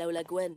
Hello, Gwen.